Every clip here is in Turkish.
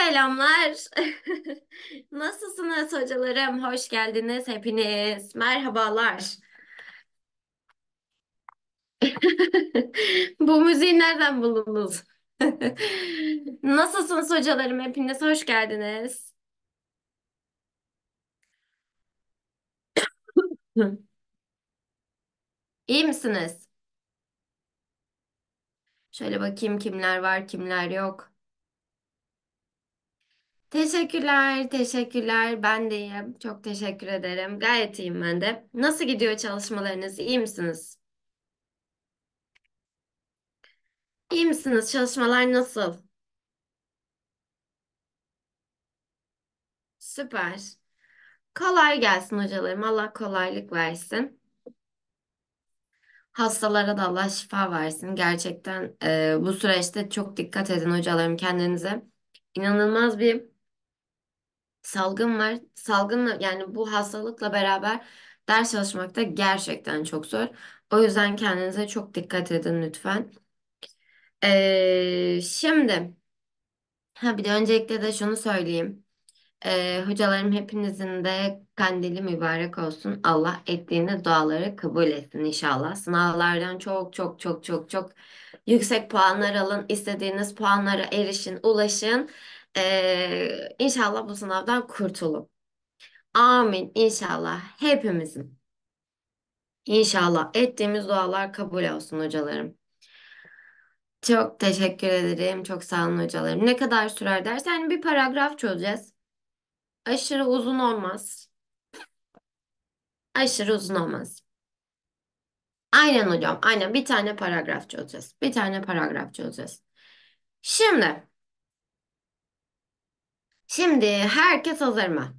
Selamlar. Nasılsınız hocalarım? Hoş geldiniz hepiniz. Merhabalar. Bu müziği nereden buldunuz? Nasılsınız hocalarım? Hepiniz hoş geldiniz. İyi misiniz? Şöyle bakayım kimler var, kimler yok. Teşekkürler, teşekkürler. Ben de iyiyim. Çok teşekkür ederim. Gayet iyiyim ben de. Nasıl gidiyor çalışmalarınız? İyi misiniz? İyi misiniz? Çalışmalar nasıl? Süper. Kolay gelsin hocalarım. Allah kolaylık versin. Hastalara da Allah şifa versin. Gerçekten e, bu süreçte çok dikkat edin hocalarım kendinize. İnanılmaz bir salgın var. Salgınla yani bu hastalıkla beraber ders çalışmak da gerçekten çok zor. O yüzden kendinize çok dikkat edin lütfen. E, şimdi ha bir de öncelikle de şunu söyleyeyim. Ee, hocalarım hepinizin de kandili mübarek olsun. Allah ettiğiniz duaları kabul etsin inşallah. Sınavlardan çok çok çok çok çok yüksek puanlar alın. İstediğiniz puanlara erişin, ulaşın. Ee, İnşallah bu sınavdan kurtulun. Amin inşallah hepimizin. İnşallah ettiğimiz dualar kabul olsun hocalarım. Çok teşekkür ederim. Çok sağ olun hocalarım. Ne kadar sürer dersen bir paragraf çözeceğiz. Aşırı uzun olmaz. Aşırı uzun olmaz. Aynen hocam. Aynen bir tane paragraf çözeceğiz. Bir tane paragraf çözeceğiz. Şimdi, şimdi herkes hazır mı?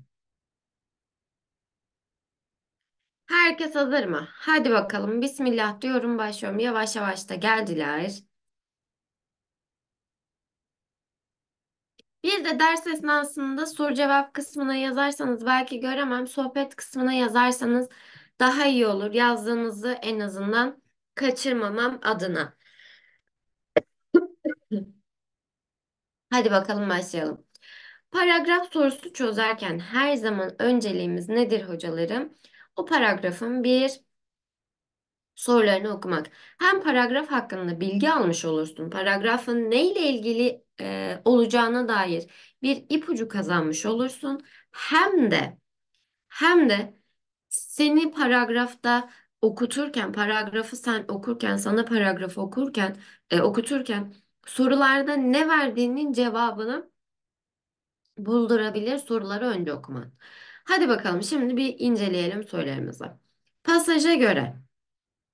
Herkes hazır mı? Hadi bakalım. Bismillah diyorum başlıyorum. Yavaş yavaş da geldiler. Bir de ders esnasında soru cevap kısmına yazarsanız belki göremem. Sohbet kısmına yazarsanız daha iyi olur. Yazdığınızı en azından kaçırmamam adına. Hadi bakalım başlayalım. Paragraf sorusu çözerken her zaman önceliğimiz nedir hocalarım? O paragrafın bir sorularını okumak. Hem paragraf hakkında bilgi almış olursun. Paragrafın neyle ilgili e, olacağına dair bir ipucu kazanmış olursun. Hem de hem de seni paragrafta okuturken, paragrafı sen okurken, sana paragrafı okurken, e, okuturken sorularda ne verdiğinin cevabını buldurabilir soruları önce okuman. Hadi bakalım şimdi bir inceleyelim sorularımızı. Pasaja göre.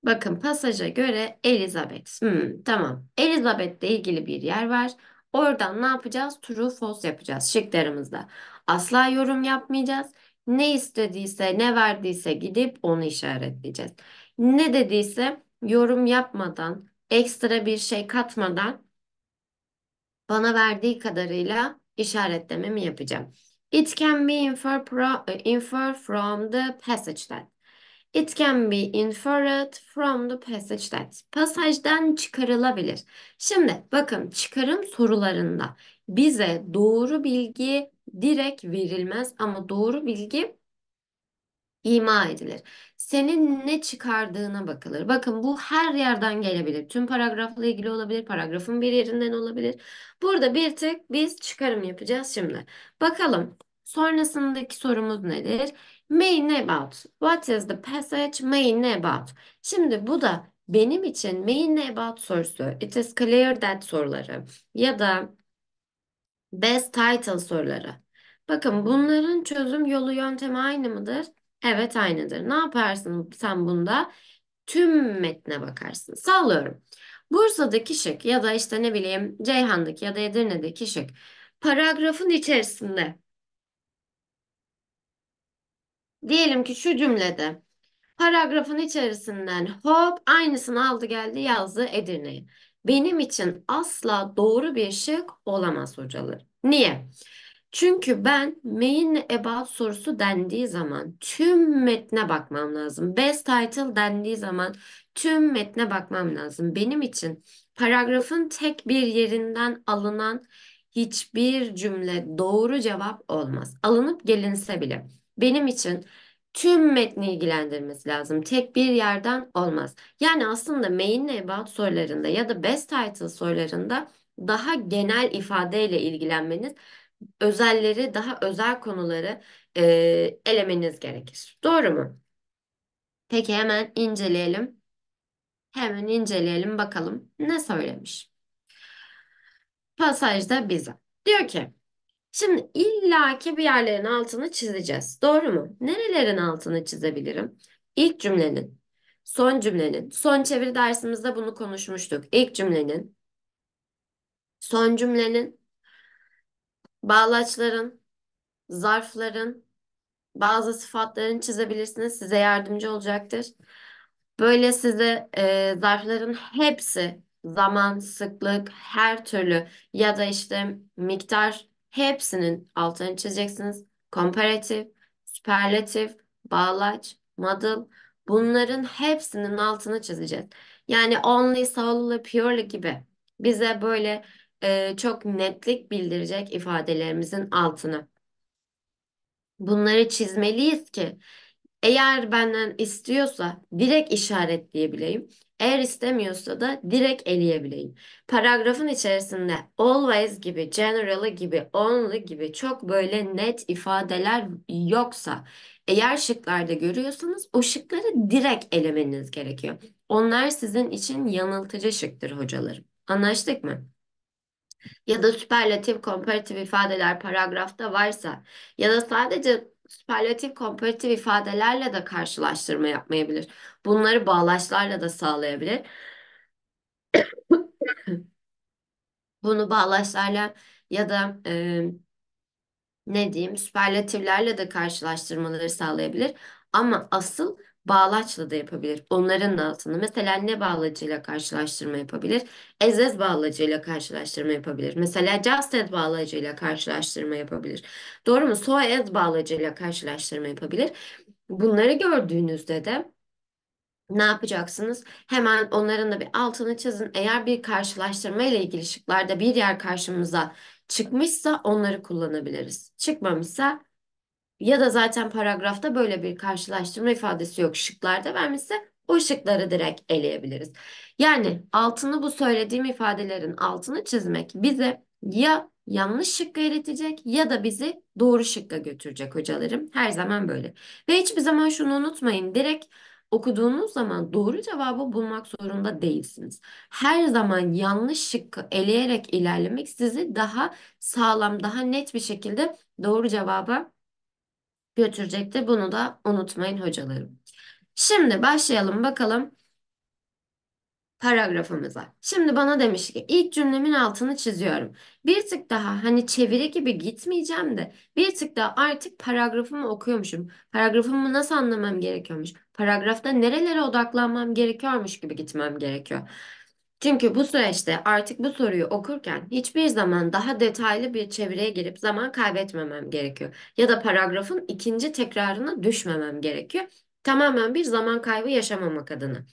Bakın pasaja göre Elizabeth. Hmm, tamam. Elizabeth'le ilgili bir yer var. Oradan ne yapacağız? True false yapacağız şıklarımızda. Asla yorum yapmayacağız. Ne istediyse, ne verdiyse gidip onu işaretleyeceğiz. Ne dediyse yorum yapmadan, ekstra bir şey katmadan bana verdiği kadarıyla işaretlememi yapacağım. It can be infer, pro, infer from the passage that. It can be inferred from the passage that. Pasajdan çıkarılabilir. Şimdi bakın çıkarım sorularında bize doğru bilgi direkt verilmez ama doğru bilgi ima edilir. Senin ne çıkardığına bakılır. Bakın bu her yerden gelebilir. Tüm paragrafla ilgili olabilir, paragrafın bir yerinden olabilir. Burada bir tek biz çıkarım yapacağız şimdi. Bakalım sonrasındaki sorumuz nedir? Main about. What is the passage main about? Şimdi bu da benim için main about sorusu. It is clear that soruları ya da best title soruları. Bakın bunların çözüm yolu yöntemi aynı mıdır? Evet aynıdır. Ne yaparsın sen bunda? Tüm metne bakarsın. Sallıyorum. Bursa'daki şık ya da işte ne bileyim Ceyhan'daki ya da Edirne'deki şık. Paragrafın içerisinde. Diyelim ki şu cümlede paragrafın içerisinden hop aynısını aldı geldi yazdı Edirne'ye. Benim için asla doğru bir şık olamaz hocalar. Niye? Çünkü ben main about sorusu dendiği zaman tüm metne bakmam lazım. Best title dendiği zaman tüm metne bakmam lazım. Benim için paragrafın tek bir yerinden alınan hiçbir cümle doğru cevap olmaz. Alınıp gelinse bile. Benim için tüm metni ilgilendirmesi lazım. Tek bir yerden olmaz. Yani aslında main about sorularında ya da best title sorularında daha genel ifadeyle ilgilenmeniz, özelleri, daha özel konuları e, elemeniz gerekir. Doğru mu? Peki hemen inceleyelim. Hemen inceleyelim bakalım ne söylemiş. Pasajda bize. Diyor ki Şimdi illaki bir yerlerin altını çizeceğiz. Doğru mu? Nerelerin altını çizebilirim? İlk cümlenin, son cümlenin, son çeviri dersimizde bunu konuşmuştuk. İlk cümlenin, son cümlenin, bağlaçların, zarfların, bazı sıfatların çizebilirsiniz. Size yardımcı olacaktır. Böyle size e, zarfların hepsi zaman, sıklık, her türlü ya da işte miktar hepsinin altını çizeceksiniz. Komparatif, süperlatif, bağlaç, model bunların hepsinin altını çizeceğiz. Yani only, solely, purely gibi bize böyle e, çok netlik bildirecek ifadelerimizin altını. Bunları çizmeliyiz ki eğer benden istiyorsa direkt işaretleyebileyim. Eğer istemiyorsa da direkt eleyebileyim. Paragrafın içerisinde always gibi, generally gibi, only gibi çok böyle net ifadeler yoksa eğer şıklarda görüyorsanız o şıkları direkt elemeniz gerekiyor. Onlar sizin için yanıltıcı şıktır hocalarım. Anlaştık mı? Ya da süperlatif komparatif ifadeler paragrafta varsa ya da sadece süperlatif komparatif ifadelerle de karşılaştırma yapmayabilir. Bunları bağlaçlarla da sağlayabilir. Bunu bağlaçlarla ya da e, ne diyeyim süperlatiflerle de karşılaştırmaları sağlayabilir. Ama asıl bağlaçla da yapabilir. Onların altını. Mesela ne bağlacıyla karşılaştırma yapabilir? As bağlacıyla karşılaştırma yapabilir. Mesela just as bağlacıyla karşılaştırma yapabilir. Doğru mu? So as bağlacıyla karşılaştırma yapabilir. Bunları gördüğünüzde de ne yapacaksınız? Hemen onların da bir altını çizin. Eğer bir karşılaştırma ile ilgili şıklarda bir yer karşımıza çıkmışsa onları kullanabiliriz. Çıkmamışsa ya da zaten paragrafta böyle bir karşılaştırma ifadesi yok. Şıklarda vermişse o şıkları direkt eleyebiliriz. Yani altını bu söylediğim ifadelerin altını çizmek bize ya yanlış şıkka iletecek ya da bizi doğru şıkka götürecek hocalarım. Her zaman böyle. Ve hiçbir zaman şunu unutmayın. Direkt okuduğunuz zaman doğru cevabı bulmak zorunda değilsiniz. Her zaman yanlış şıkkı eleyerek ilerlemek sizi daha sağlam, daha net bir şekilde doğru cevaba götürecektir. Bunu da unutmayın hocalarım. Şimdi başlayalım bakalım paragrafımıza. Şimdi bana demiş ki ilk cümlemin altını çiziyorum. Bir tık daha hani çeviri gibi gitmeyeceğim de bir tık daha artık paragrafımı okuyormuşum. Paragrafımı nasıl anlamam gerekiyormuş? Paragrafta nerelere odaklanmam gerekiyormuş gibi gitmem gerekiyor. Çünkü bu süreçte artık bu soruyu okurken hiçbir zaman daha detaylı bir çeviriye girip zaman kaybetmemem gerekiyor. Ya da paragrafın ikinci tekrarına düşmemem gerekiyor. Tamamen bir zaman kaybı yaşamamak adına.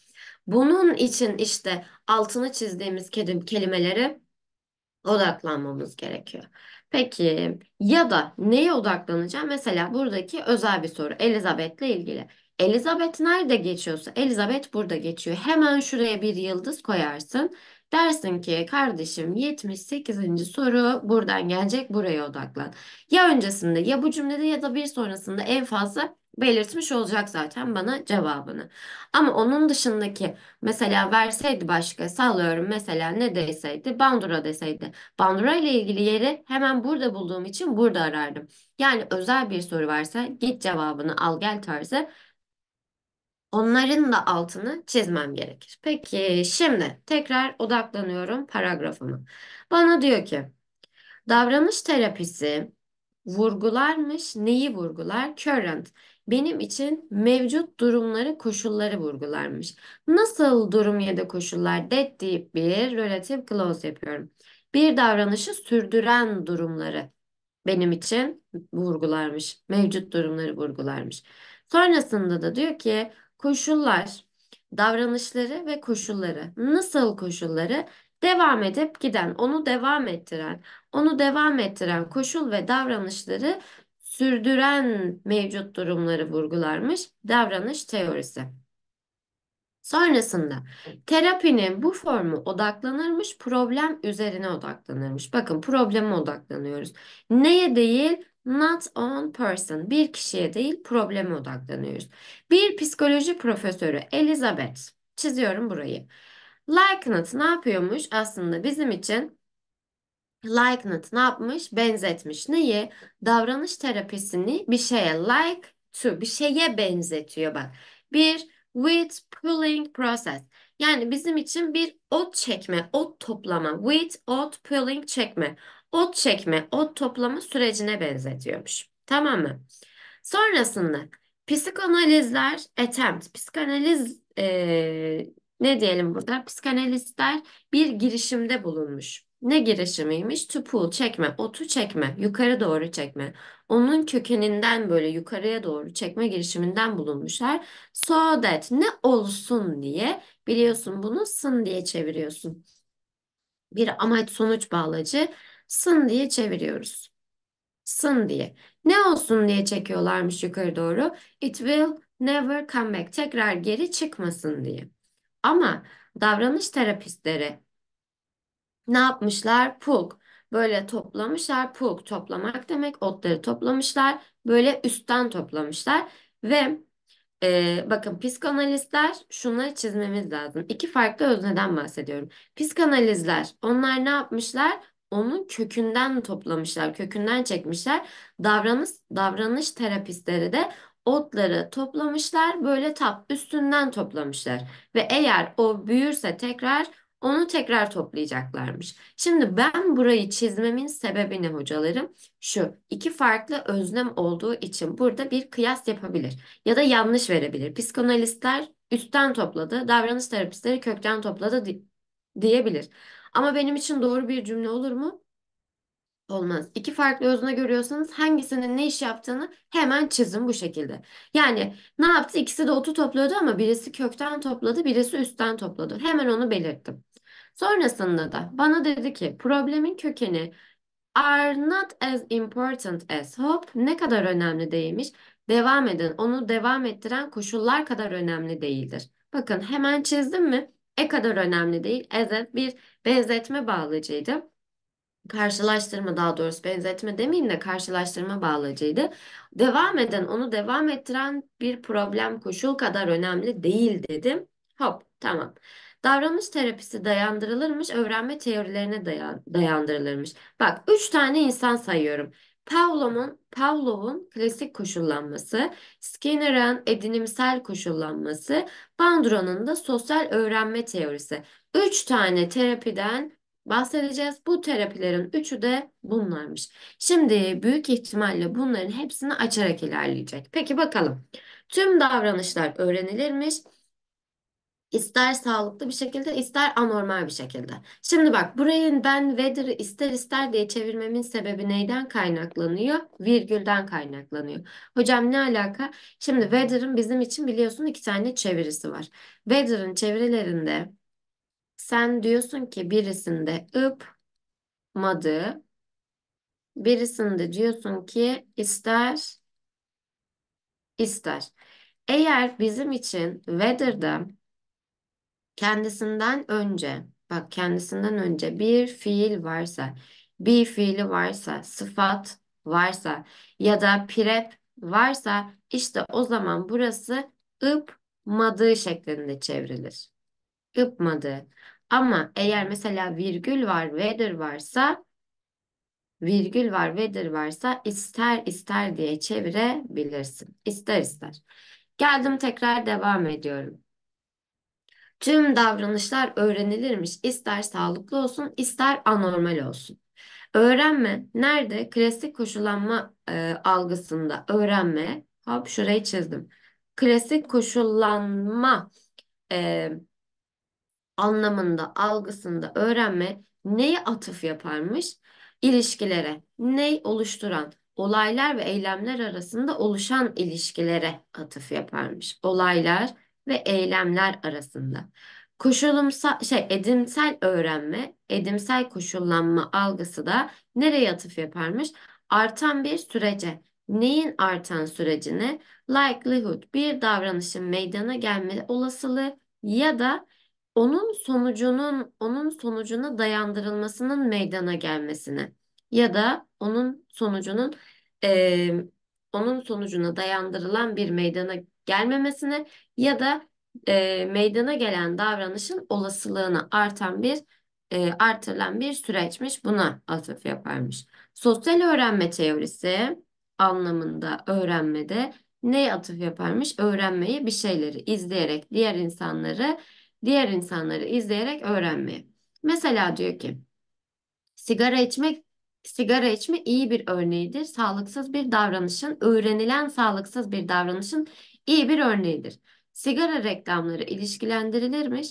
Bunun için işte altını çizdiğimiz kelim- kelimelere odaklanmamız gerekiyor. Peki ya da neye odaklanacağım? Mesela buradaki özel bir soru Elizabeth'le ilgili. Elizabeth nerede geçiyorsa Elizabeth burada geçiyor. Hemen şuraya bir yıldız koyarsın. Dersin ki kardeşim 78. soru buradan gelecek buraya odaklan. Ya öncesinde ya bu cümlede ya da bir sonrasında en fazla belirtmiş olacak zaten bana cevabını. Ama onun dışındaki mesela verseydi başka sallıyorum mesela ne deseydi Bandura deseydi. Bandura ile ilgili yeri hemen burada bulduğum için burada arardım. Yani özel bir soru varsa git cevabını al gel tarzı onların da altını çizmem gerekir. Peki şimdi tekrar odaklanıyorum paragrafıma. Bana diyor ki davranış terapisi vurgularmış. Neyi vurgular? Current. Benim için mevcut durumları, koşulları vurgularmış. Nasıl durum ya da koşullar? That deyip bir relative clause yapıyorum. Bir davranışı sürdüren durumları benim için vurgularmış. Mevcut durumları vurgularmış. Sonrasında da diyor ki koşullar, davranışları ve koşulları. Nasıl koşulları? Devam edip giden, onu devam ettiren, onu devam ettiren koşul ve davranışları sürdüren mevcut durumları vurgularmış davranış teorisi. Sonrasında terapinin bu formu odaklanırmış, problem üzerine odaklanırmış. Bakın probleme odaklanıyoruz. Neye değil? Not on person. Bir kişiye değil, probleme odaklanıyoruz. Bir psikoloji profesörü Elizabeth, çiziyorum burayı. Leibniz ne yapıyormuş? Aslında bizim için Likened ne yapmış? Benzetmiş. Neyi? Davranış terapisini bir şeye like to bir şeye benzetiyor bak. Bir with pulling process. Yani bizim için bir ot çekme, ot toplama. With ot pulling çekme. Ot çekme, ot toplama sürecine benzetiyormuş. Tamam mı? Sonrasında psikanalizler attempt. Psikanaliz eee, ne diyelim burada? Psikanalistler bir girişimde bulunmuş. Ne girişimiymiş? To çekme, otu çekme, yukarı doğru çekme. Onun kökeninden böyle yukarıya doğru çekme girişiminden bulunmuşlar. So that ne olsun diye biliyorsun bunu sın diye çeviriyorsun. Bir amaç sonuç bağlacı sın diye çeviriyoruz. Sın diye. Ne olsun diye çekiyorlarmış yukarı doğru. It will never come back. Tekrar geri çıkmasın diye. Ama davranış terapistleri ne yapmışlar? Pulk. Böyle toplamışlar. Pulk toplamak demek. Otları toplamışlar. Böyle üstten toplamışlar. Ve ee, bakın psikanalistler şunları çizmemiz lazım. İki farklı özneden bahsediyorum. Psikanalizler onlar ne yapmışlar? Onun kökünden toplamışlar, kökünden çekmişler. Davranış davranış terapistleri de otları toplamışlar, böyle tap üstünden toplamışlar. Ve eğer o büyürse tekrar onu tekrar toplayacaklarmış. Şimdi ben burayı çizmemin sebebi ne hocalarım? Şu iki farklı özlem olduğu için burada bir kıyas yapabilir ya da yanlış verebilir. Psikanalistler üstten topladı, davranış terapistleri kökten topladı di- diyebilir. Ama benim için doğru bir cümle olur mu? Olmaz. İki farklı özne görüyorsanız hangisinin ne iş yaptığını hemen çizin bu şekilde. Yani ne yaptı? İkisi de otu topluyordu ama birisi kökten topladı, birisi üstten topladı. Hemen onu belirttim. Sonrasında da bana dedi ki problemin kökeni are not as important as hope ne kadar önemli değilmiş. Devam edin. Onu devam ettiren koşullar kadar önemli değildir. Bakın hemen çizdim mi? E kadar önemli değil. As bir benzetme bağlacıydı. Karşılaştırma daha doğrusu benzetme demeyeyim de karşılaştırma bağlacıydı. Devam eden, onu devam ettiren bir problem koşul kadar önemli değil dedim. Hop, tamam. Davranış terapisi dayandırılırmış, öğrenme teorilerine dayan, dayandırılırmış. Bak, üç tane insan sayıyorum. Pavlov'un Pavlov'un klasik koşullanması, Skinner'ın edinimsel koşullanması, Bandura'nın da sosyal öğrenme teorisi. Üç tane terapiden bahsedeceğiz. Bu terapilerin üçü de bunlarmış. Şimdi büyük ihtimalle bunların hepsini açarak ilerleyecek. Peki bakalım. Tüm davranışlar öğrenilirmiş. İster sağlıklı bir şekilde, ister anormal bir şekilde. Şimdi bak, burayı ben whether'ı ister ister diye çevirmemin sebebi neyden kaynaklanıyor? Virgülden kaynaklanıyor. Hocam ne alaka? Şimdi whether'ın bizim için biliyorsun iki tane çevirisi var. Whether'ın çevirilerinde sen diyorsun ki birisinde ıp, madı, birisinde diyorsun ki ister, ister. Eğer bizim için whether'da kendisinden önce, bak kendisinden önce bir fiil varsa, bir fiili varsa, sıfat varsa ya da prep varsa işte o zaman burası ıp, madı şeklinde çevrilir. Ipmadı. Ama eğer mesela virgül var, whether varsa virgül var, whether varsa ister ister diye çevirebilirsin. İster ister. Geldim tekrar devam ediyorum. Tüm davranışlar öğrenilirmiş. İster sağlıklı olsun, ister anormal olsun. Öğrenme nerede? Klasik koşullanma e, algısında öğrenme. Hop şurayı çizdim. Klasik koşullanma e, anlamında, algısında öğrenme neye atıf yaparmış? İlişkilere. Ney oluşturan? Olaylar ve eylemler arasında oluşan ilişkilere atıf yaparmış. Olaylar ve eylemler arasında. Koşulumsal şey edimsel öğrenme, edimsel koşullanma algısı da nereye atıf yaparmış? Artan bir sürece. Neyin artan sürecine? Likelihood bir davranışın meydana gelme olasılığı ya da onun sonucunun onun sonucuna dayandırılmasının meydana gelmesine ya da onun sonucunun eee, onun sonucuna dayandırılan bir meydana gelmemesine ya da e, meydana gelen davranışın olasılığını artan bir e, artırılan bir süreçmiş. Buna atıf yaparmış. Sosyal öğrenme teorisi anlamında öğrenmede neye atıf yaparmış? Öğrenmeyi bir şeyleri izleyerek diğer insanları diğer insanları izleyerek öğrenmeyi. Mesela diyor ki Sigara içmek sigara içme iyi bir örneğidir. Sağlıksız bir davranışın, öğrenilen sağlıksız bir davranışın iyi bir örneğidir. Sigara reklamları ilişkilendirilirmiş.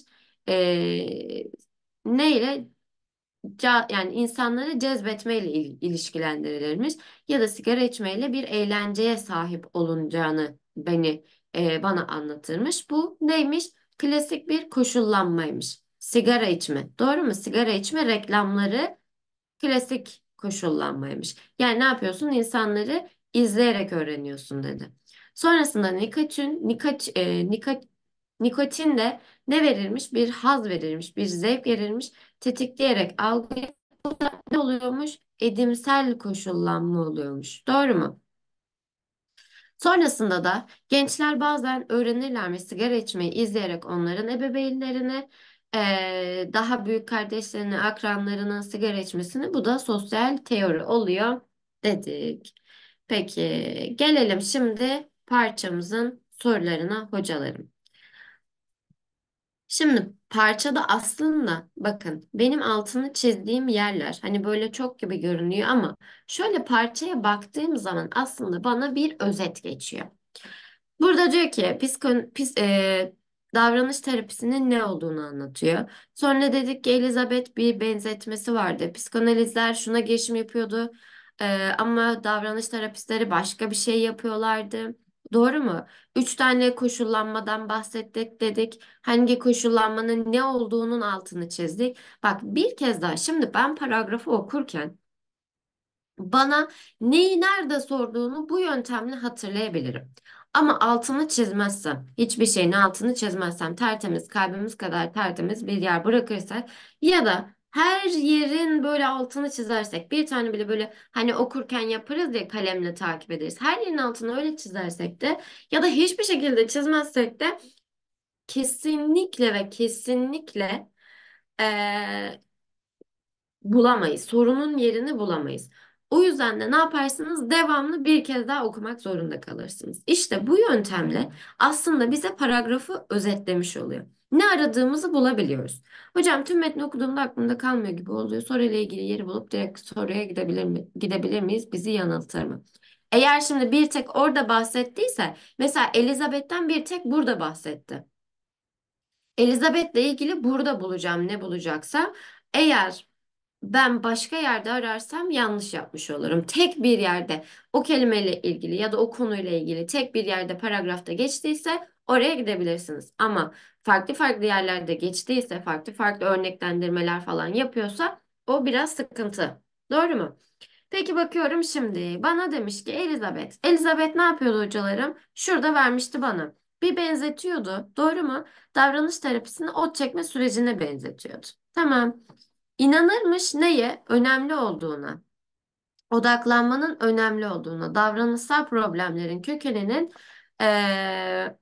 Ee, neyle? Ca- yani insanları cezbetmeyle il- ilişkilendirilirmiş ya da sigara içmeyle bir eğlenceye sahip olunacağını beni e, bana anlatırmış. Bu neymiş? Klasik bir koşullanmaymış. Sigara içme. Doğru mu? Sigara içme reklamları Klasik koşullanmaymış. Yani ne yapıyorsun? İnsanları izleyerek öğreniyorsun dedi. Sonrasında nikotin, nikat, e, nikat, nikotin de ne verilmiş? Bir haz verilmiş, bir zevk verilmiş. Tetikleyerek da ne oluyormuş? Edimsel koşullanma oluyormuş. Doğru mu? Sonrasında da gençler bazen öğrenirler mi sigara içmeyi izleyerek onların ebeveynlerini, eee, daha büyük kardeşlerini, akranlarının sigara içmesini. Bu da sosyal teori oluyor dedik. Peki gelelim şimdi parçamızın sorularına hocalarım. Şimdi parçada aslında bakın benim altını çizdiğim yerler hani böyle çok gibi görünüyor ama şöyle parçaya baktığım zaman aslında bana bir özet geçiyor. Burada diyor ki psiko, pis, e, davranış terapisinin ne olduğunu anlatıyor. Sonra dedik ki Elizabeth bir benzetmesi vardı. Psikanalizler şuna girişim yapıyordu e, ama davranış terapistleri başka bir şey yapıyorlardı. Doğru mu? Üç tane koşullanmadan bahsettik dedik. Hangi koşullanmanın ne olduğunun altını çizdik. Bak bir kez daha şimdi ben paragrafı okurken bana neyi nerede sorduğunu bu yöntemle hatırlayabilirim. Ama altını çizmezsem, hiçbir şeyin altını çizmezsem, tertemiz, kalbimiz kadar tertemiz bir yer bırakırsak ya da her yerin böyle altını çizersek, bir tane bile böyle hani okurken yaparız ya kalemle takip ederiz. Her yerin altını öyle çizersek de ya da hiçbir şekilde çizmezsek de kesinlikle ve kesinlikle eee, bulamayız. Sorunun yerini bulamayız. O yüzden de ne yaparsınız? Devamlı bir kez daha okumak zorunda kalırsınız. İşte bu yöntemle aslında bize paragrafı özetlemiş oluyor. Ne aradığımızı bulabiliyoruz. Hocam tüm metni okuduğumda aklımda kalmıyor gibi oluyor. Soruyla ilgili yeri bulup direkt soruya gidebilir mi, gidebilir miyiz? Bizi yanıltır mı? Eğer şimdi bir tek orada bahsettiyse, mesela Elizabeth'ten bir tek burada bahsetti. Elizabeth'le ilgili burada bulacağım ne bulacaksam. Eğer ben başka yerde ararsam yanlış yapmış olurum. Tek bir yerde o kelimeyle ilgili ya da o konuyla ilgili tek bir yerde paragrafta geçtiyse oraya gidebilirsiniz. Ama farklı farklı yerlerde geçtiyse, farklı farklı örneklendirmeler falan yapıyorsa o biraz sıkıntı. Doğru mu? Peki bakıyorum şimdi. Bana demiş ki Elizabeth. Elizabeth ne yapıyordu hocalarım? Şurada vermişti bana. Bir benzetiyordu. Doğru mu? Davranış terapisini ot çekme sürecine benzetiyordu. Tamam. İnanırmış neye? Önemli olduğuna. Odaklanmanın önemli olduğuna. Davranışsal problemlerin kökeninin eee,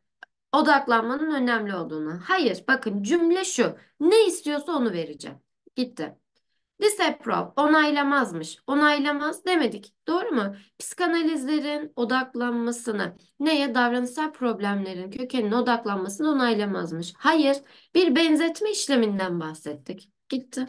odaklanmanın önemli olduğuna. Hayır, bakın cümle şu. Ne istiyorsa onu vereceğim. Gitti. Disapprove onaylamazmış. Onaylamaz demedik. Doğru mu? Psikanalizlerin odaklanmasını, neye davranışsal problemlerin kökenine odaklanmasını onaylamazmış. Hayır, bir benzetme işleminden bahsettik. Gitti.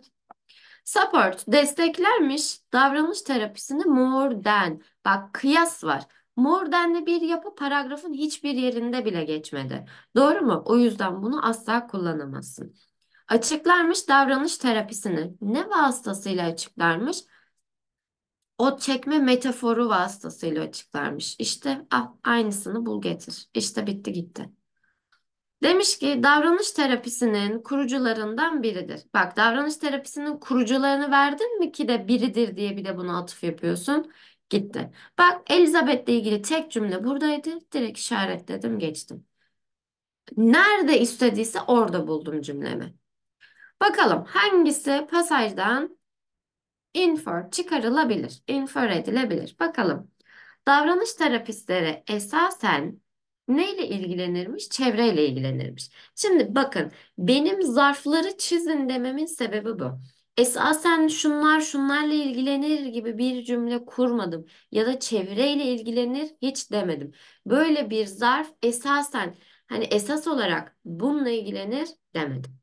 Support desteklermiş davranış terapisini more than. Bak kıyas var. More than'li bir yapı paragrafın hiçbir yerinde bile geçmedi. Doğru mu? O yüzden bunu asla kullanamazsın. Açıklarmış davranış terapisini. Ne vasıtasıyla açıklarmış? O çekme metaforu vasıtasıyla açıklarmış. İşte ah, aynısını bul getir. İşte bitti gitti. Demiş ki davranış terapisinin kurucularından biridir. Bak davranış terapisinin kurucularını verdin mi ki de biridir diye bir de buna atıf yapıyorsun. Gitti. Bak Elizabeth'le ilgili tek cümle buradaydı. Direkt işaretledim geçtim. Nerede istediyse orada buldum cümlemi. Bakalım hangisi pasajdan infer çıkarılabilir, infer edilebilir. Bakalım. Davranış terapistleri esasen neyle ilgilenirmiş? Çevreyle ilgilenirmiş. Şimdi bakın benim zarfları çizin dememin sebebi bu. Esasen şunlar şunlarla ilgilenir gibi bir cümle kurmadım ya da çevreyle ilgilenir hiç demedim. Böyle bir zarf esasen hani esas olarak bununla ilgilenir demedim.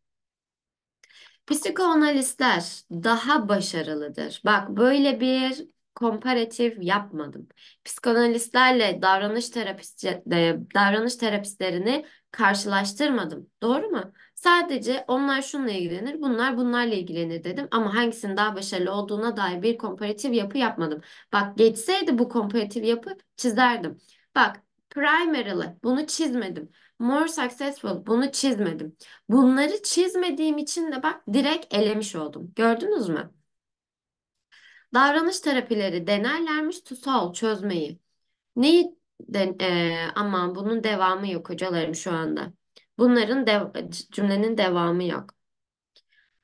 Psikoanalistler daha başarılıdır. Bak böyle bir komparatif yapmadım. Psikanalistlerle davranış terapistçi, de- davranış terapistlerini karşılaştırmadım. Doğru mu? Sadece onlar şununla ilgilenir, bunlar bunlarla ilgilenir dedim ama hangisinin daha başarılı olduğuna dair bir komparatif yapı yapmadım. Bak geçseydi bu komparatif yapı çizerdim. Bak primarily bunu çizmedim. More successful bunu çizmedim. Bunları çizmediğim için de bak direkt elemiş oldum. Gördünüz mü? Davranış terapileri denerlermiş to solve çözmeyi. Neyi de, e, aman bunun devamı yok hocalarım şu anda. Bunların dev- cümlenin devamı yok.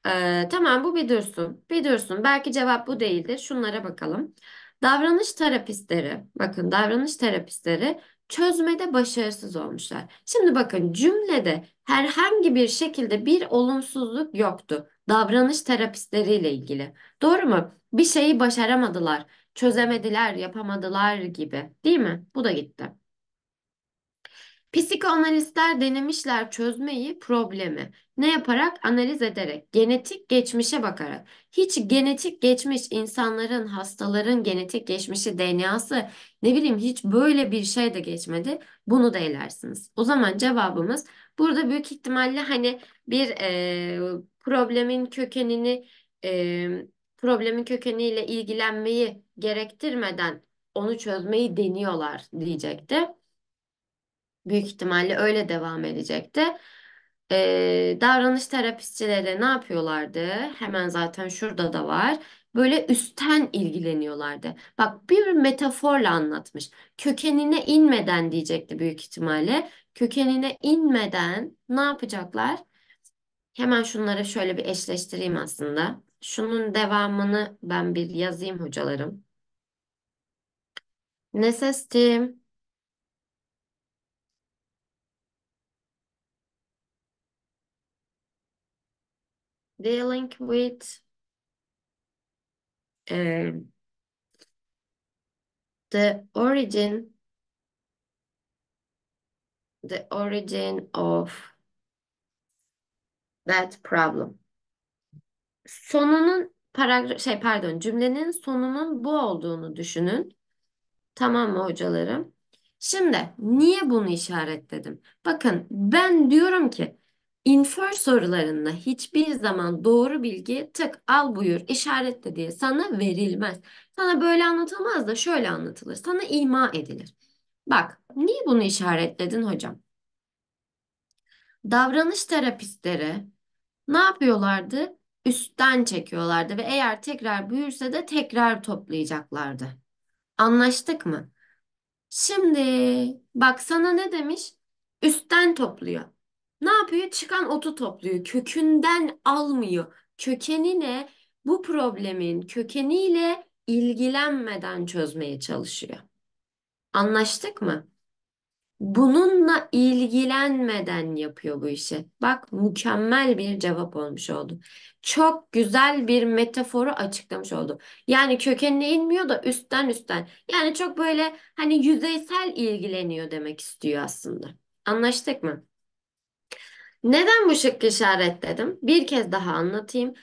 Ee, tamam bu bir dursun. Bir dursun. Belki cevap bu değildir. Şunlara bakalım. Davranış terapistleri, bakın davranış terapistleri çözmede başarısız olmuşlar. Şimdi bakın cümlede herhangi bir şekilde bir olumsuzluk yoktu. Davranış terapistleriyle ilgili. Doğru mu? Bir şeyi başaramadılar, çözemediler, yapamadılar gibi. Değil mi? Bu da gitti. Psikoanalistler denemişler çözmeyi, problemi. Ne yaparak? Analiz ederek, genetik geçmişe bakarak. Hiç genetik geçmiş insanların, hastaların genetik geçmişi, DNA'sı ne bileyim hiç böyle bir şey de geçmedi. Bunu da elersiniz. O zaman cevabımız burada büyük ihtimalle hani bir e, problemin kökenini e, problemin kökeniyle ilgilenmeyi gerektirmeden onu çözmeyi deniyorlar diyecekti. Büyük ihtimalle öyle devam edecekti. Ee, davranış terapistçileri ne yapıyorlardı? Hemen zaten şurada da var. Böyle üstten ilgileniyorlardı. Bak bir metaforla anlatmış. Kökenine inmeden diyecekti büyük ihtimalle. Kökenine inmeden ne yapacaklar? Hemen şunları şöyle bir eşleştireyim aslında. Şunun devamını ben bir yazayım hocalarım. Necessity dealing with e, the origin the origin of that problem. Sonunun paragraf şey pardon cümlenin sonunun bu olduğunu düşünün. Tamam mı hocalarım? Şimdi niye bunu işaretledim? Bakın ben diyorum ki infer sorularında hiçbir zaman doğru bilgi tık al buyur işaretle diye sana verilmez. Sana böyle anlatılmaz da şöyle anlatılır. Sana ima edilir. Bak niye bunu işaretledin hocam? Davranış terapistleri ne yapıyorlardı? Üstten çekiyorlardı ve eğer tekrar büyürse de tekrar toplayacaklardı. Anlaştık mı? Şimdi bak sana ne demiş? Üstten topluyor. Ne yapıyor? Çıkan otu topluyor. Kökünden almıyor. Kökenine bu problemin kökeniyle ilgilenmeden çözmeye çalışıyor. Anlaştık mı? Bununla ilgilenmeden yapıyor bu işi. Bak mükemmel bir cevap olmuş oldu. Çok güzel bir metaforu açıklamış oldu. Yani kökenine inmiyor da üstten üstten. Yani çok böyle hani yüzeysel ilgileniyor demek istiyor aslında. Anlaştık mı? Neden bu şıkkı işaretledim? Bir kez daha anlatayım.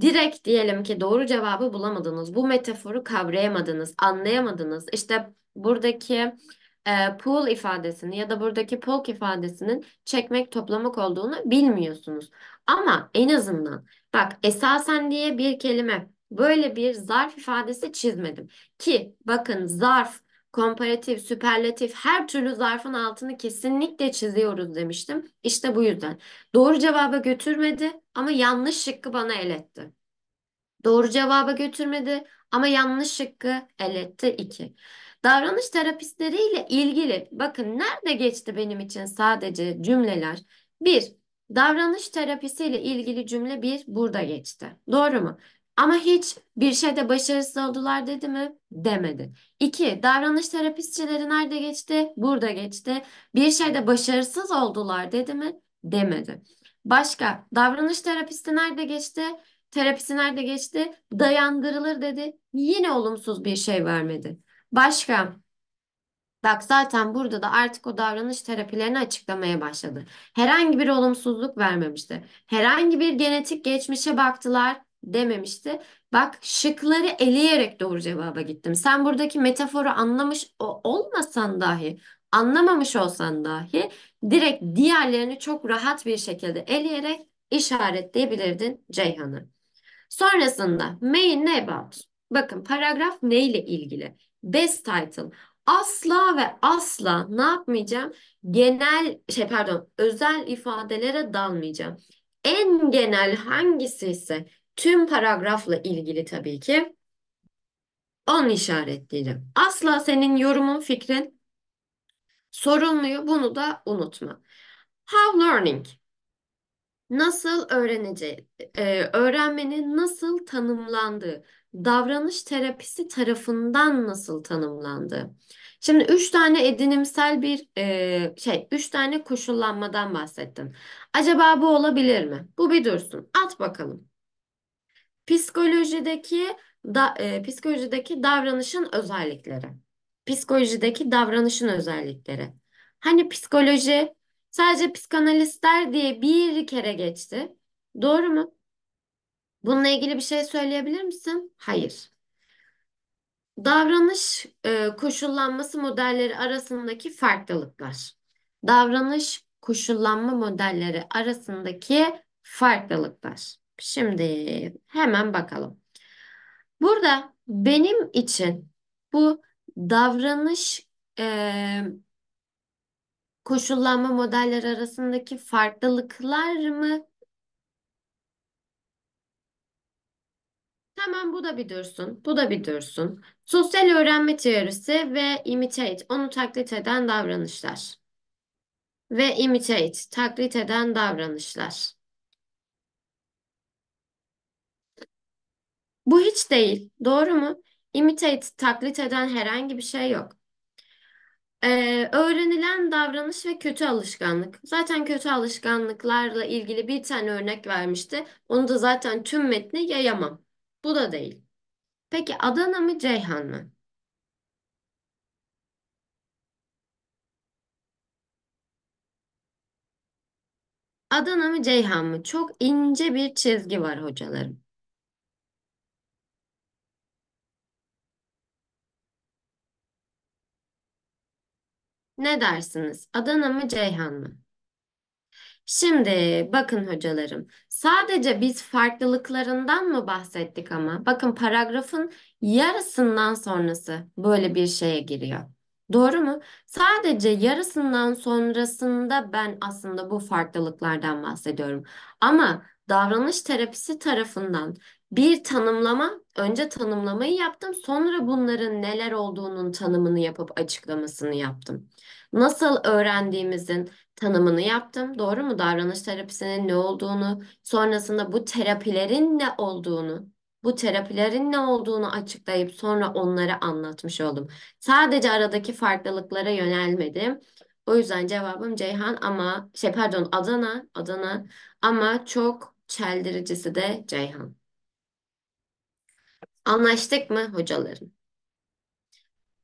Direkt diyelim ki doğru cevabı bulamadınız. Bu metaforu kavrayamadınız, anlayamadınız. İşte buradaki e, pool ifadesini ya da buradaki polk ifadesinin çekmek, toplamak olduğunu bilmiyorsunuz. Ama en azından bak esasen diye bir kelime böyle bir zarf ifadesi çizmedim. Ki bakın zarf komparatif, süperlatif her türlü zarfın altını kesinlikle çiziyoruz demiştim. İşte bu yüzden. Doğru cevaba götürmedi ama yanlış şıkkı bana eletti. Doğru cevaba götürmedi ama yanlış şıkkı eletti 2. Davranış terapistleriyle ilgili bakın nerede geçti benim için sadece cümleler? Bir, davranış terapisiyle ilgili cümle bir burada geçti. Doğru mu? Ama hiç bir şeyde başarısız oldular dedi mi? Demedi. İki, davranış terapistçileri nerede geçti? Burada geçti. Bir şeyde başarısız oldular dedi mi? Demedi. Başka, davranış terapisti nerede geçti? Terapisi nerede geçti? Dayandırılır dedi. Yine olumsuz bir şey vermedi. Başka? Bak zaten burada da artık o davranış terapilerini açıklamaya başladı. Herhangi bir olumsuzluk vermemişti. Herhangi bir genetik geçmişe baktılar dememişti. Bak şıkları eleyerek doğru cevaba gittim. Sen buradaki metaforu anlamış olmasan dahi, anlamamış olsan dahi direkt diğerlerini çok rahat bir şekilde eleyerek işaretleyebilirdin Ceyhan'ı. Sonrasında main ne about? Bakın paragraf neyle ilgili? Best title. Asla ve asla ne yapmayacağım? Genel şey pardon özel ifadelere dalmayacağım. En genel hangisi ise tüm paragrafla ilgili tabii ki onu işaretleyeceğim. Asla senin yorumun fikrin sorulmuyor. Bunu da unutma. How learning. Nasıl öğreneceği, e, öğrenmenin nasıl tanımlandığı, davranış terapisi tarafından nasıl tanımlandığı. Şimdi üç tane edinimsel bir e, şey, üç tane koşullanmadan bahsettim. Acaba bu olabilir mi? Bu bir dursun. At bakalım. Psikolojideki da, e, psikolojideki davranışın özellikleri. Psikolojideki davranışın özellikleri. Hani psikoloji sadece psikanalistler diye bir kere geçti. Doğru mu? Bununla ilgili bir şey söyleyebilir misin? Hayır. Davranış e, koşullanması modelleri arasındaki farklılıklar. Davranış koşullanma modelleri arasındaki farklılıklar. Şimdi hemen bakalım. Burada benim için bu davranış e, koşullanma modelleri arasındaki farklılıklar mı? Tamam bu da bir dursun. Bu da bir dursun. Sosyal öğrenme teorisi ve imitate, onu taklit eden davranışlar. Ve imitate, taklit eden davranışlar. Bu hiç değil. Doğru mu? Imitate, taklit eden herhangi bir şey yok. Ee, öğrenilen davranış ve kötü alışkanlık. Zaten kötü alışkanlıklarla ilgili bir tane örnek vermişti. Onu da zaten tüm metni yayamam. Bu da değil. Peki Adana mı Ceyhan mı? Adana mı Ceyhan mı? Çok ince bir çizgi var hocalarım. Ne dersiniz? Adana mı Ceyhan mı? Şimdi bakın hocalarım, sadece biz farklılıklarından mı bahsettik ama? Bakın paragrafın yarısından sonrası böyle bir şeye giriyor. Doğru mu? Sadece yarısından sonrasında ben aslında bu farklılıklardan bahsediyorum. Ama davranış terapisi tarafından bir tanımlama, önce tanımlamayı yaptım, sonra bunların neler olduğunun tanımını yapıp açıklamasını yaptım. Nasıl öğrendiğimizin tanımını yaptım. Doğru mu? Davranış terapisinin ne olduğunu, sonrasında bu terapilerin ne olduğunu, bu terapilerin ne olduğunu açıklayıp sonra onları anlatmış oldum. Sadece aradaki farklılıklara yönelmedim. O yüzden cevabım Ceyhan ama şey pardon Adana, Adana ama çok çeldiricisi de Ceyhan. Anlaştık mı hocalarım?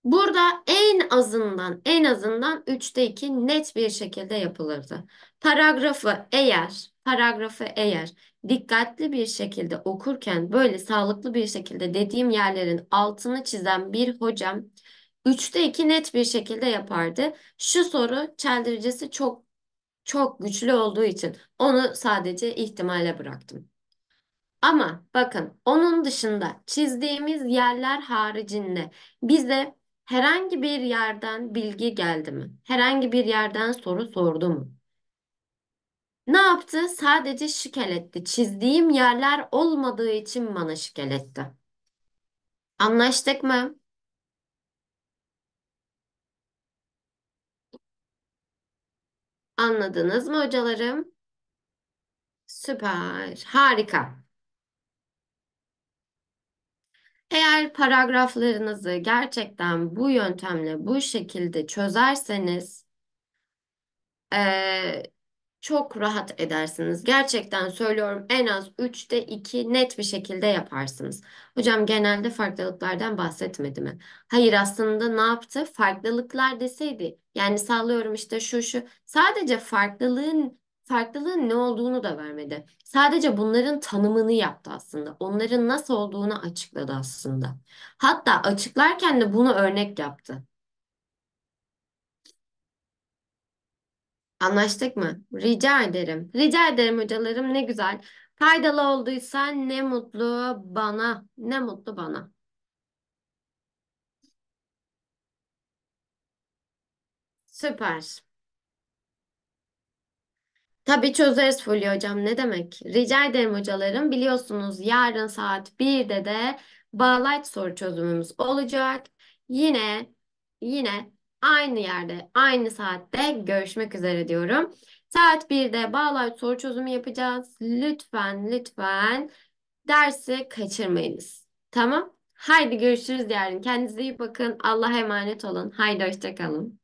Burada en azından en azından üçte iki net bir şekilde yapılırdı. Paragrafı eğer paragrafı eğer dikkatli bir şekilde okurken böyle sağlıklı bir şekilde dediğim yerlerin altını çizen bir hocam üçte iki net bir şekilde yapardı. Şu soru çeldiricisi çok çok güçlü olduğu için onu sadece ihtimale bıraktım. Ama bakın onun dışında çizdiğimiz yerler haricinde bize Herhangi bir yerden bilgi geldi mi? Herhangi bir yerden soru sordu mu? Ne yaptı? Sadece şikeletti. Çizdiğim yerler olmadığı için bana şikeletti. Anlaştık mı? Anladınız mı hocalarım? Süper. Harika. Eğer paragraflarınızı gerçekten bu yöntemle bu şekilde çözerseniz eee, çok rahat edersiniz. Gerçekten söylüyorum en az üçte 2 net bir şekilde yaparsınız. Hocam genelde farklılıklardan bahsetmedi mi? Hayır aslında ne yaptı? Farklılıklar deseydi. Yani sallıyorum işte şu şu. Sadece farklılığın farklılığın ne olduğunu da vermedi. Sadece bunların tanımını yaptı aslında. Onların nasıl olduğunu açıkladı aslında. Hatta açıklarken de bunu örnek yaptı. Anlaştık mı? Rica ederim. Rica ederim hocalarım ne güzel. Faydalı olduysa ne mutlu bana. Ne mutlu bana. Süper. Tabii çözeriz Fulya hocam. Ne demek? Rica ederim hocalarım. Biliyorsunuz yarın saat 1'de de Bağlaç soru çözümümüz olacak. Yine yine aynı yerde aynı saatte görüşmek üzere diyorum. Saat 1'de Bağlaç soru çözümü yapacağız. Lütfen lütfen dersi kaçırmayınız. Tamam? Haydi görüşürüz yarın. Kendinize iyi bakın. Allah'a emanet olun. Haydi hoşça kalın.